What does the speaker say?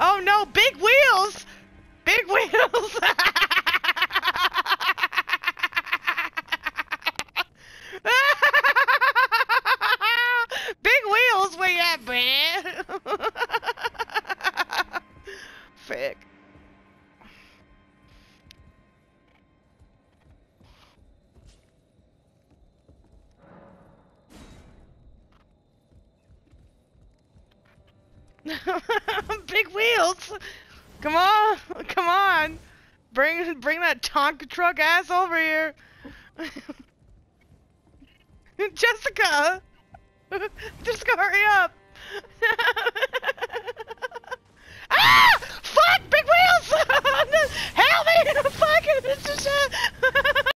Oh no, big wheels! Big wheels. Come on, come on. Bring bring that Tonka truck ass over here. Jessica. Jessica, hurry up. ah! Fuck! Big wheels! Help me! Fuck! It's just, uh,